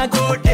I go down.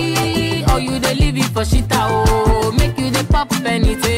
Oh, or you dey live it for shita o make you dey pop anything.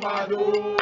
Salvador.